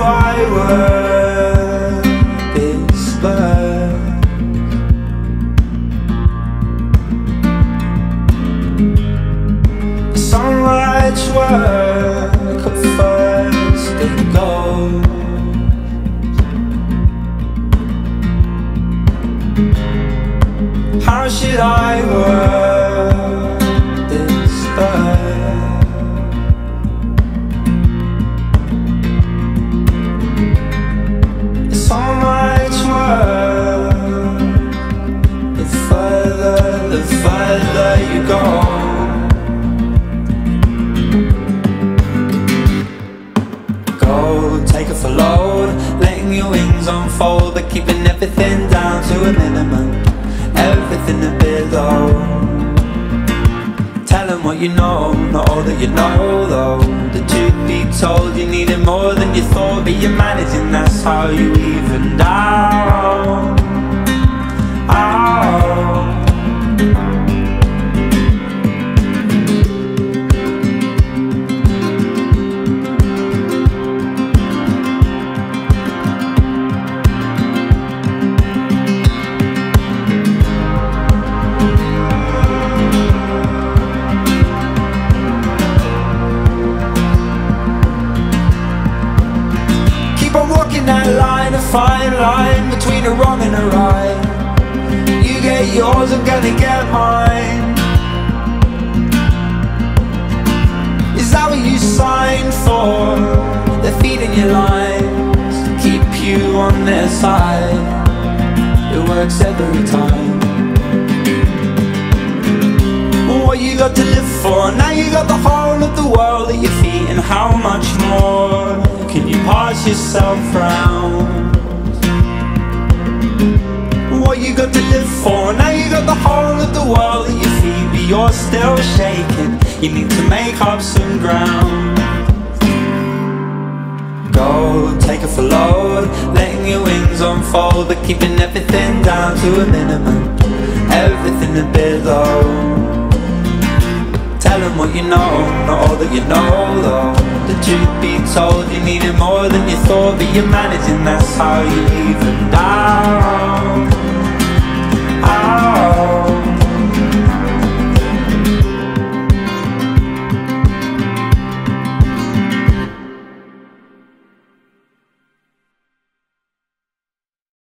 I were this bird The sunlight's work of first and gold How should I work? Unfold But keeping everything down to a minimum. Everything a bit low Tell them what you know, not all that you know though. The truth be told, you needed more than you thought But you're managing, that's how you even out walking that line, a fine line between a wrong and a right. You get yours, I'm gonna get mine. Is that what you signed for? They're feeding you lines to keep you on their side. It works every time. What you got to live for? Now you got the whole of the world at your feet, and how much more pass yourself round? What you got to live for? Now you got the whole of the world at your feet, but you're still shaking. You need to make up some ground. Go, take off a load, letting your wings unfold, but keeping everything down to a minimum. Everything a bit low. Tell them what you know, not all that you know though the truth be told You needed more than you thought But you're managing, that's how you even down